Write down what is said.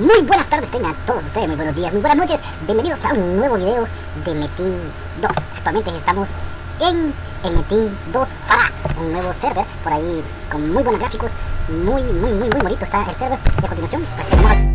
Muy buenas tardes tengan todos ustedes, muy buenos días, muy buenas noches. Bienvenidos a un nuevo video de Metin 2. Actualmente estamos en el Metin 2 para un nuevo server por ahí con muy buenos gráficos. Muy, muy, muy, muy bonito está el server. Y a continuación, pues vamos a...